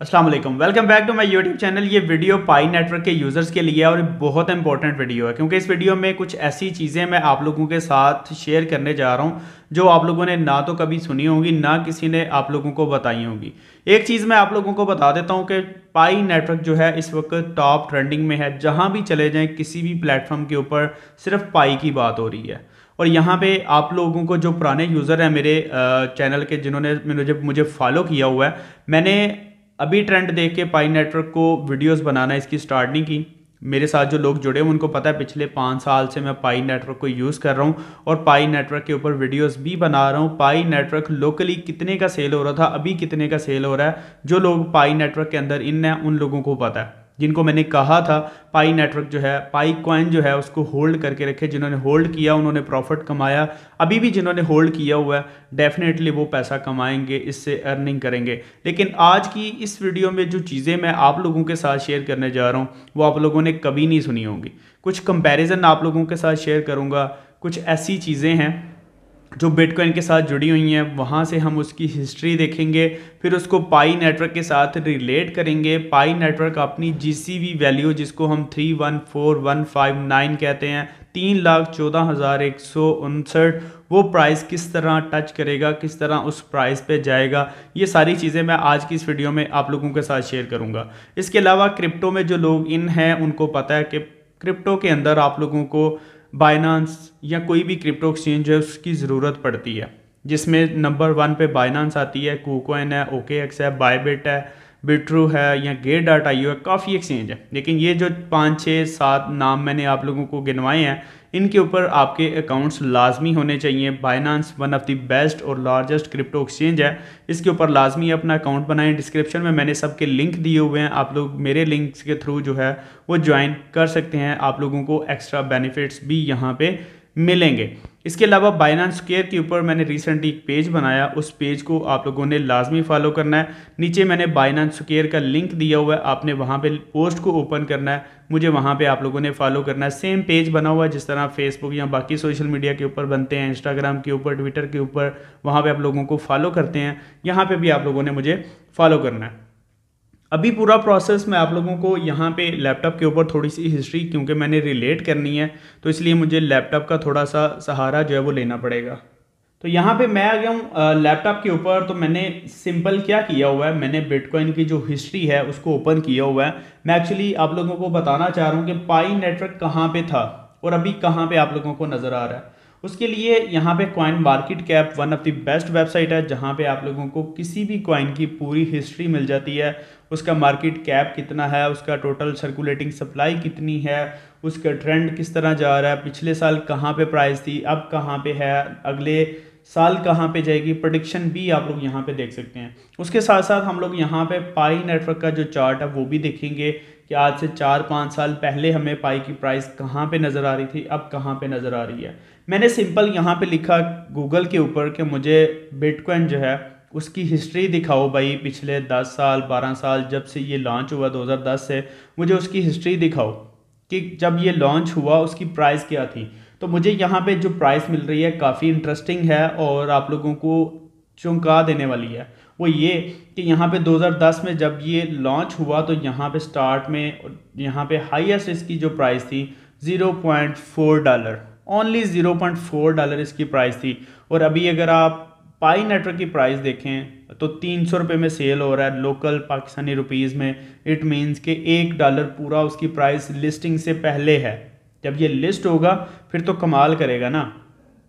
Aslam welcome back to my YouTube channel ये video Pi network के users के लिए और बहुत इंपॉर्टेंट वीडियो है क्योंकि इस वीडियो में कुछ ऐसी चीज़ें मैं आप लोगों के साथ शेयर करने जा रहा हूँ जो आप लोगों ने ना तो कभी सुनी होंगी, ना किसी ने आप लोगों को बताई होंगी। एक चीज़ मैं आप लोगों को बता देता हूँ कि पाई नेटवर्क जो है इस वक्त टॉप ट्रेंडिंग में है। जहाँ भी चले जाएँ, किसी भी प्लेटफॉर्म के ऊपर सिर्फ़ पाई की बात हो रही है। और यहाँ पे आप लोगों को जो पुराने यूज़र हैं मेरे चैनल के जिन्होंने मुझे मुझे फॉलो किया हुआ है, मैंने अभी ट्रेंड देख के पाई नेटवर्क को वीडियोस बनाना इसकी स्टार्ट नहीं की। मेरे साथ जो लोग जुड़े हैं, उनको पता है पिछले पाँच साल से मैं पाई नेटवर्क को यूज़ कर रहा हूँ और पाई नेटवर्क के ऊपर वीडियोस भी बना रहा हूँ। पाई नेटवर्क लोकली कितने का सेल हो रहा था, अभी कितने का सेल हो रहा है, जो लोग पाई नेटवर्क के अंदर इन हैं, उन लोगों को पता है। जिनको मैंने कहा था पाई नेटवर्क जो है पाई कॉइन जो है, उसको होल्ड करके रखे। जिन्होंने होल्ड किया, उन्होंने प्रॉफिट कमाया। अभी भी जिन्होंने होल्ड किया हुआ है डेफिनेटली वो पैसा कमाएँगे, इससे अर्निंग करेंगे। लेकिन आज की इस वीडियो में जो चीज़ें मैं आप लोगों के साथ शेयर करने जा रहा हूँ, वो आप लोगों ने कभी नहीं सुनी होंगी। कुछ कंपेरिजन आप लोगों के साथ शेयर करूँगा, कुछ ऐसी चीज़ें हैं जो बिटकॉइन के साथ जुड़ी हुई हैं, वहाँ से हम उसकी हिस्ट्री देखेंगे, फिर उसको पाई नेटवर्क के साथ रिलेट करेंगे। पाई नेटवर्क अपनी जीसीवी वैल्यू जिसको हम three one four one five nine कहते हैं, तीन लाख चौदह हज़ार एक सौ उनसठ, वो प्राइस किस तरह टच करेगा, किस तरह उस प्राइस पे जाएगा, ये सारी चीज़ें मैं आज की इस वीडियो में आप लोगों के साथ शेयर करूँगा। इसके अलावा क्रिप्टो में जो लोग इन हैं, उनको पता है कि क्रिप्टो के अंदर आप लोगों को बाइनांस या कोई भी क्रिप्टो एक्सचेंज है, उसकी ज़रूरत पड़ती है। जिसमें नंबर वन पे बाइनांस आती है कोकोइन है ओके एक्स है बायबिट है बिट्रू है या गेट डाटा यू है, काफ़ी एक्सचेंज है। लेकिन ये जो पाँच छः सात नाम मैंने आप लोगों को गिनवाए हैं इनके ऊपर आपके अकाउंट्स लाजमी होने चाहिए। Binance one of the best और लार्जेस्ट क्रिप्टो एक्सचेंज है। इसके ऊपर लाजमी अपना अकाउंट बनाएँ। डिस्क्रिप्शन में मैंने सबके लिंक दिए हुए हैं। आप लोग मेरे लिंक्स के थ्रू जो है, वो ज्वाइन कर सकते हैं। आप लोगों को एक्स्ट्रा बेनिफिट्स भी यहाँ पे मिलेंगे। इसके अलावा बाइनांस केयर के ऊपर मैंने रिसेंटली एक पेज बनाया। उस पेज को आप लोगों ने लाजमी फॉलो करना है। नीचे मैंने बाइनांस केयर का लिंक दिया हुआ है। आपने वहाँ पे पोस्ट को ओपन करना है। मुझे वहाँ पे आप लोगों ने फॉलो करना है। सेम पेज बना हुआ है जिस तरह फेसबुक या बाकी सोशल मीडिया के ऊपर बनते हैं। इंस्टाग्राम के ऊपर ट्विटर के ऊपर, वहाँ पर आप लोगों को फॉलो करते हैं। यहाँ पर भी आप लोगों ने मुझे फॉलो करना है। अभी पूरा प्रोसेस मैं आप लोगों को यहाँ पे लैपटॉप के ऊपर थोड़ी सी हिस्ट्री क्योंकि मैंने रिलेट करनी है तो इसलिए मुझे लैपटॉप का थोड़ा सा सहारा जो है वो लेना पड़ेगा। तो यहाँ पे मैं आ गया हूँ लैपटॉप के ऊपर तो मैंने सिंपल क्या किया हुआ है, मैंने बिटकॉइन की जो हिस्ट्री है उसको ओपन किया हुआ है। मैं एक्चुअली आप लोगों को बताना चाह रहा हूँ कि पाई नेटवर्क कहाँ पे था और अभी कहाँ पे आप लोगों को नज़र आ रहा है। उसके लिए यहाँ पे coin market cap one of the best website है, जहाँ पे आप लोगों को किसी भी कॉइन की पूरी हिस्ट्री मिल जाती है। उसका मार्केट कैप कितना है, उसका टोटल सर्कुलेटिंग सप्लाई कितनी है, उसका ट्रेंड किस तरह जा रहा है, पिछले साल कहाँ पे प्राइस थी, अब कहाँ पे है, अगले साल कहाँ पे जाएगी प्रोडिक्शन भी आप लोग यहाँ पे देख सकते हैं। उसके साथ साथ हम लोग यहाँ पे पाई नेटवर्क का जो चार्ट है, वो भी देखेंगे। कि आज से चार पाँच साल पहले हमें पाई की प्राइस कहाँ पे नज़र आ रही थी, अब कहाँ पे नज़र आ रही है। मैंने सिंपल यहाँ पे लिखा गूगल के ऊपर कि मुझे बिटकॉइन जो है, उसकी हिस्ट्री दिखाओ भाई, पिछले दस साल, बारह साल जब से ये लॉन्च हुआ 2010 से, मुझे उसकी हिस्ट्री दिखाओ कि जब ये लॉन्च हुआ, उसकी प्राइस क्या थी। तो मुझे यहाँ पे जो प्राइस मिल रही है, काफ़ी इंटरेस्टिंग है और आप लोगों को चौंका देने वाली है। वो ये कि यहाँ पे 2010 में जब ये लॉन्च हुआ तो यहाँ पे स्टार्ट में यहाँ पे हाईएस्ट इसकी जो प्राइस थी 0.4 डॉलर ओनली 0.4 डॉलर इसकी प्राइस थी। और अभी अगर आप पाई नेटवर्क की प्राइस देखें तो तीन सौ रुपये में सेल हो रहा है लोकल पाकिस्तानी रुपीज़ में। इट मीन्स के एक डॉलर पूरा उसकी प्राइस लिस्टिंग से पहले है। जब ये लिस्ट होगा, फिर तो कमाल करेगा ना।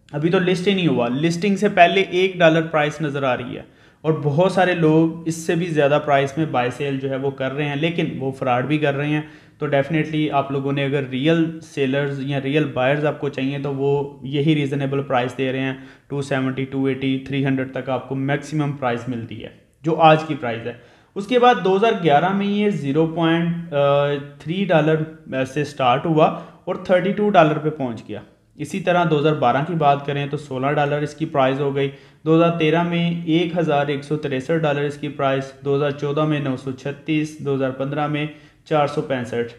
अभी तो लिस्ट ही नहीं हुआ। लिस्टिंग से पहले एक डॉलर प्राइस नज़र आ रही है। और बहुत सारे लोग इससे भी ज़्यादा प्राइस में बाय सेल जो है वो कर रहे हैं, लेकिन वो फ्रॉड भी कर रहे हैं। तो डेफिनेटली आप लोगों ने अगर रियल सेलर्स या रियल बायर्स आपको चाहिए तो वो यही रीज़नेबल प्राइस दे रहे हैं। Two seventy two eighty three hundred तक आपको मैक्सिमम प्राइस मिलती है, जो आज की प्राइस है। उसके बाद 2011 में ये 0.3 डॉलर से स्टार्ट हुआ और 32 डॉलर पे पहुँच गया। इसी तरह 2012 की बात करें तो 16 डॉलर इसकी प्राइस हो गई। 2013 में एक हज़ार एक सौ तिरसठ डॉलर इसकी प्राइस 2014 में नौ सौ छत्तीस, दो में चार सौ पैंसठ।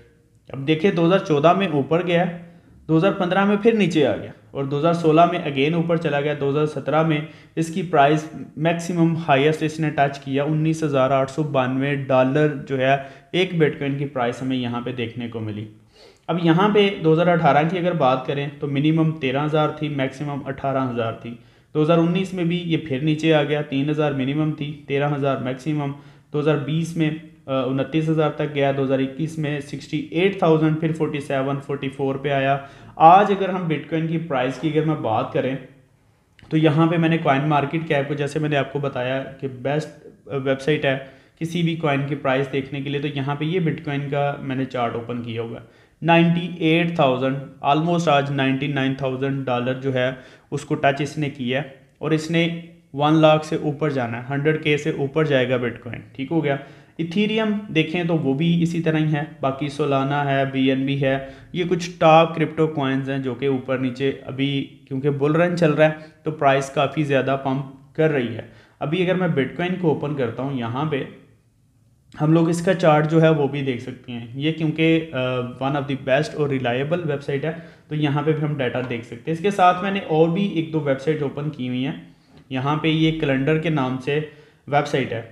अब देखिए 2014 में ऊपर गया 2015 में फिर नीचे आ गया और 2016 में अगेन ऊपर चला गया 2017 में इसकी प्राइस मैक्सिमम हाईएस्ट इसने टच किया, उन्नीस डॉलर जो है, एक बिटकॉइन की प्राइस हमें यहाँ पे देखने को मिली। अब यहाँ पे 2018 की अगर बात करें तो मिनिमम 13000 थी मैक्सिमम 18000 थी। 2019 में भी ये फिर नीचे आ गया 3000 मिनिमम थी 13000 मैक्सिमम 2020 में उनतीस हज़ार तक गया 2021 में 68,000 फिर 47 44 पे आया। आज अगर हम बिटकॉइन की प्राइस की अगर मैं बात करें तो यहाँ पे मैंने कॉइन मार्केट कैप को जैसे मैंने आपको बताया कि बेस्ट वेबसाइट है किसी भी कॉइन की प्राइस देखने के लिए तो यहाँ पे ये बिटकॉइन का मैंने चार्ट ओपन किया हुआ है। नाइन्टी एट थाउज़ेंड ऑलमोस्ट आज नाइन्टी नाइन थाउज़ेंड डॉलर जो है, उसको टच इसने किया है और इसने वन लाख से ऊपर जाना है हंड्रेड के से ऊपर जाएगा बिटकॉइन ठीक हो गया? इथीरियम देखें तो वो भी इसी तरह ही है, बाकी सोलाना है बीएनबी है, ये कुछ टॉप क्रिप्टो कॉइन्स हैं जो कि ऊपर नीचे अभी, क्योंकि बुल रन चल रहा है तो प्राइस काफ़ी ज़्यादा पम्प कर रही है। अभी अगर मैं बिटकॉइन को ओपन करता हूँ यहाँ पे हम लोग इसका चार्ट जो है वो भी देख सकते हैं। ये क्योंकि वन ऑफ़ द बेस्ट और रिलायबल वेबसाइट है तो यहाँ पे भी हम डाटा देख सकते हैं। इसके साथ मैंने और भी एक दो वेबसाइट ओपन की हुई हैं। यहाँ पे ये कैलेंडर के नाम से वेबसाइट है।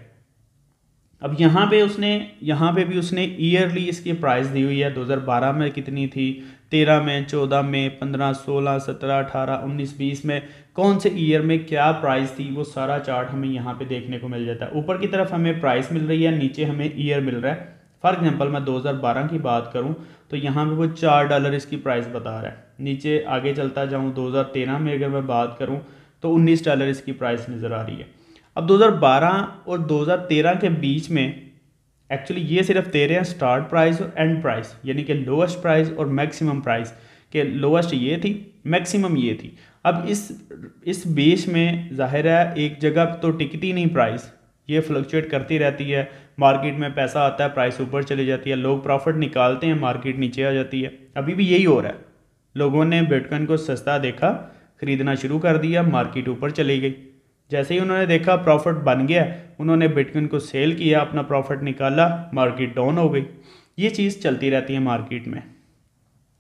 अब यहाँ पे उसने, यहाँ पे भी उसने ईयरली इसकी प्राइस दी हुई है 2012 में कितनी थी 13 में 14 में 15 16 17 18 19 20 में कौन से ईयर में क्या प्राइस थी? वो सारा चार्ट हमें यहाँ पे देखने को मिल जाता है। ऊपर की तरफ़ हमें प्राइस मिल रही है, नीचे हमें ईयर मिल रहा है। फॉर एग्ज़ाम्पल मैं 2012 की बात करूँ तो यहाँ पे वो चार डॉलर इसकी प्राइस बता रहा है। नीचे आगे चलता जाऊँ, दो हज़ार तेरह में अगर मैं बात करूँ तो उन्नीस डॉलर इसकी प्राइस नज़र आ रही है। अब 2012 और 2013 के बीच में एक्चुअली ये सिर्फ़ दे रहे हैं स्टार्ट प्राइस और एंड प्राइस यानी कि लोएस्ट प्राइस और मैक्सिमम प्राइस के लोएस्ट ये थी मैक्सिमम ये थी। अब इस इस बेस में ज़ाहिर है, एक जगह तो टिकती नहीं प्राइस ये फ्लक्चुएट करती रहती है। मार्केट में पैसा आता है प्राइस ऊपर चली जाती है। लोग प्रॉफिट निकालते हैं मार्केट नीचे आ जाती है। अभी भी यही हो रहा है। लोगों ने बिटकॉइन को सस्ता देखा, खरीदना शुरू कर दिया मार्केट ऊपर चली गई। जैसे ही उन्होंने देखा प्रॉफिट बन गया, उन्होंने बिटकॉइन को सेल किया, अपना प्रॉफिट निकाला, मार्केट डाउन हो गई। ये चीज़ चलती रहती है मार्केट में।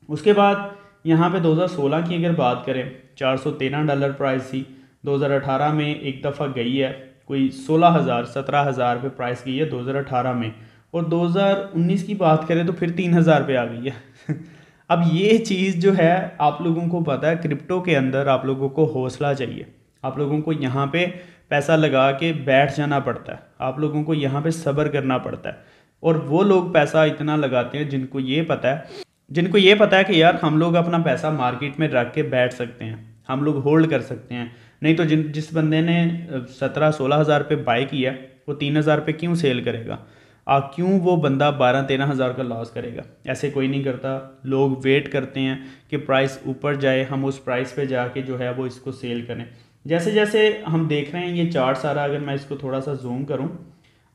उसके बाद यहाँ पे 2016 की अगर बात करें 413 डॉलर प्राइस थी। 2018 में एक दफ़ा गई है, कोई सोलह हज़ार, सत्रह हज़ार पे प्राइस गई है 2018 में। और 2019 की बात करें तो फिर तीन हज़ार पे आ गई है। अब ये चीज़ जो है, आप लोगों को पता है, क्रिप्टो के अंदर आप लोगों को हौसला चाहिए। आप लोगों को यहाँ पे पैसा लगा के बैठ जाना पड़ता है। आप लोगों को यहाँ पे सब्र करना पड़ता है। और वो लोग पैसा इतना लगाते हैं जिनको ये पता है, जिनको ये पता है कि यार हम लोग अपना पैसा मार्केट में रख के बैठ सकते हैं, हम लोग होल्ड कर सकते हैं। नहीं तो जिन, जिस बंदे ने सत्रह सोलह हज़ार पे बाय किया, वो तीन हज़ार पे क्यों सेल करेगा? आ, क्यों वो बंदा बारह तेरह हज़ार का लॉस करेगा? ऐसे कोई नहीं करता। लोग वेट करते हैं कि प्राइस ऊपर जाए, हम उस प्राइस पे जाके जो है वो इसको सेल करें। जैसे जैसे हम देख रहे हैं ये चार्ट सारा अगर मैं इसको थोड़ा सा जूम करूँ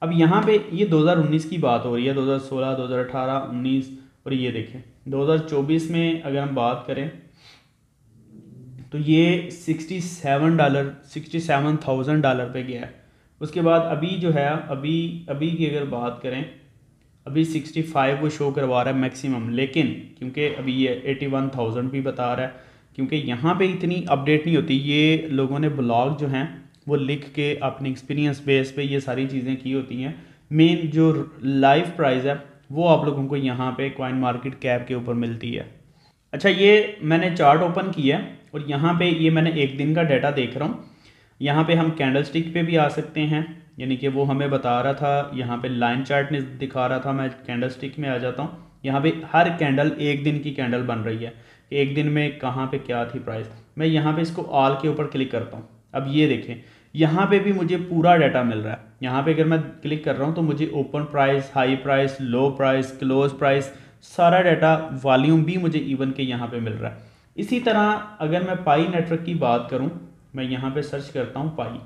अब यहाँ पे ये 2019 की बात हो रही है 2016, 2018, 19 और ये देखें 2024 में अगर हम बात करें तो ये 67 डॉलर 67,000 डॉलर पे गया है। उसके बाद अभी जो है अभी अभी की अगर बात करें अभी 65 को शो करवा रहा है मैक्सिमम लेकिन क्योंकि अभी ये 81,000 भी बता रहा है क्योंकि यहाँ पे इतनी अपडेट नहीं होती। ये लोगों ने ब्लॉग जो हैं, वो लिख के अपने एक्सपीरियंस बेस पे ये सारी चीज़ें की होती हैं। मेन जो लाइव प्राइस है, वो आप लोगों को यहाँ पे कॉइन मार्केट कैप के ऊपर मिलती है। अच्छा ये मैंने चार्ट ओपन किया है और यहाँ पे ये मैंने एक दिन का डाटा देख रहा हूँ। यहाँ पे हम कैंडल स्टिक पे भी आ सकते हैं, यानी कि वो हमें बता रहा था, यहाँ पे लाइन चार्ट ने दिखा रहा था, मैं कैंडल स्टिक में आ जाता हूँ। यहाँ पे हर कैंडल एक दिन की कैंडल बन रही है। एक दिन में कहाँ पे क्या थी प्राइस मैं यहाँ पे इसको ऑल के ऊपर क्लिक करता हूँ। अब ये देखें, यहाँ पे भी मुझे पूरा डाटा मिल रहा है। यहाँ पे अगर मैं क्लिक कर रहा हूँ तो मुझे open price high price low price close price सारा डाटा वॉल्यूम भी मुझे इवन के यहाँ पे मिल रहा है। इसी तरह अगर मैं पाई नेटवर्क की बात करूँ, मैं यहाँ पे सर्च करता हूँ पाई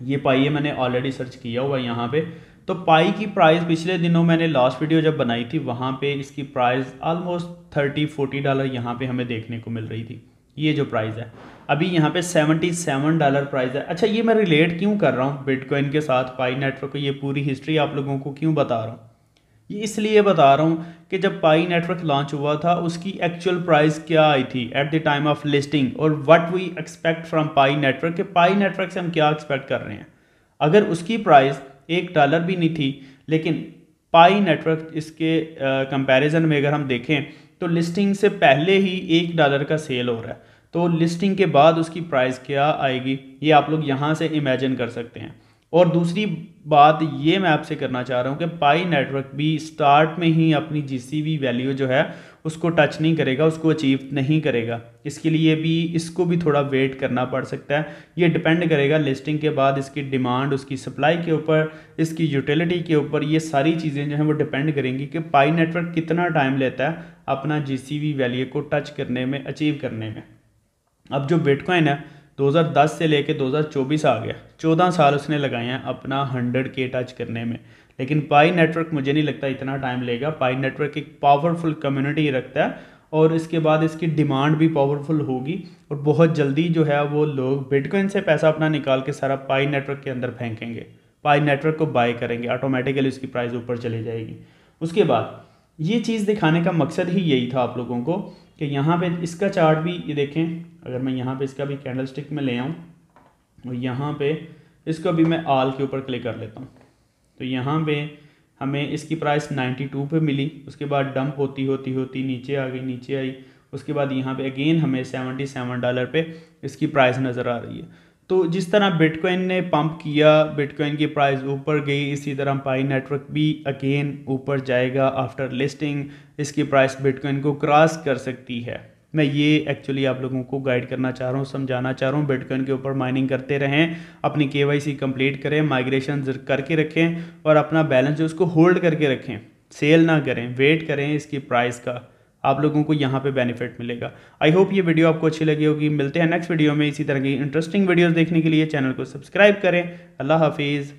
ये पाई मैंने ऑलरेडी सर्च किया हुआ यहाँ पे। तो पाई की प्राइस पिछले दिनों मैंने लास्ट वीडियो जब बनाई थी, वहाँ पे इसकी price almost thirty forty dollar यहाँ पे हमें देखने को मिल रही थी। ये जो प्राइस है। अभी यहाँ पे सेवेंटी सेवन डॉलर प्राइस है। अच्छा ये मैं रिलेट क्यों कर रहा हूँ बिटकॉइन के साथ पाई नेटवर्क को? ये पूरी हिस्ट्री आप लोगों को क्यों बता रहा हूँ? ये इसलिए बता रहा हूँ कि जब पाई नेटवर्क लॉन्च हुआ था, उसकी एक्चुअल प्राइस क्या आई थी at the time of listing और what we expect from Pi network के पाई नेटवर्क से हम क्या एक्सपेक्ट कर रहे हैं? अगर उसकी प्राइस एक डॉलर भी नहीं थी, लेकिन पाई नेटवर्क इसके कंपैरिजन में अगर हम देखें तो लिस्टिंग से पहले ही एक डॉलर का सेल हो रहा है। तो लिस्टिंग के बाद उसकी प्राइस क्या आएगी, ये आप लोग यहाँ से इमेजिन कर सकते हैं। और दूसरी बात ये मैं आपसे करना चाह रहा हूँ कि पाई नेटवर्क भी स्टार्ट में ही अपनी जी वैल्यू जो है उसको टच नहीं करेगा, उसको अचीव नहीं करेगा। इसके लिए भी, इसको भी थोड़ा वेट करना पड़ सकता है। ये डिपेंड करेगा लिस्टिंग के बाद, इसकी डिमांड उसकी सप्लाई के ऊपर, इसकी यूटिलिटी के ऊपर, ये सारी चीज़ें जो हैं वो डिपेंड करेंगी कि पाई नेटवर्क कितना टाइम लेता है अपना जी वैल्यू को टच करने में अचीव करने में। अब जो बिटकॉइन है 2010 से लेके 2024 आ गया। 14 साल उसने लगाए हैं अपना 100 के टच करने में। लेकिन पाई नेटवर्क मुझे नहीं लगता इतना टाइम लेगा। पाई नेटवर्क एक पावरफुल कम्युनिटी रखता है और इसके बाद इसकी डिमांड भी पावरफुल होगी और बहुत जल्दी जो है वो लोग बिटकॉइन से पैसा अपना निकाल के सारा पाई नेटवर्क के अंदर फेंकेंगे। पाई नेटवर्क को बाय करेंगे। ऑटोमेटिकली उसकी प्राइस ऊपर चली जाएगी। उसके बाद ये चीज़ दिखाने का मकसद ही यही था आप लोगों को कि यहाँ पे इसका चार्ट भी, ये देखें, अगर मैं यहाँ पे इसका भी कैंडल स्टिक में ले आऊँ, और यहाँ पे इसको भी मैं आल के ऊपर क्लिक कर लेता हूँ। तो यहाँ पे हमें इसकी प्राइस 92 पे मिली। उसके बाद डंप होती होती होती, नीचे आ गई, नीचे आई। उसके बाद यहाँ पे अगेन हमें 77 डॉलर पे इसकी प्राइस नज़र आ रही है। तो जिस तरह बिटकॉइन ने पंप किया बिटकॉइन की प्राइस ऊपर गई, इसी तरह पाई नेटवर्क भी अगेन ऊपर जाएगा आफ्टर लिस्टिंग इसकी प्राइस बिटकॉइन को क्रॉस कर सकती है। मैं ये एक्चुअली आप लोगों को गाइड करना चाह रहा हूँ, समझाना चाह रहा हूँ। बिटकॉइन के ऊपर माइनिंग करते रहें, अपनी के वाई सी कंप्लीट करें माइग्रेशन करके रखें और अपना बैलेंस जो उसको होल्ड करके रखें। सेल ना करें वेट करें इसकी प्राइस का। आप लोगों को यहाँ पे बेनिफिट मिलेगा। आई होप ये वीडियो आपको अच्छी लगी होगी। मिलते हैं नेक्स्ट वीडियो में। इसी तरह की इंटरेस्टिंग वीडियोस देखने के लिए चैनल को सब्सक्राइब करें। अल्लाह हाफिज़।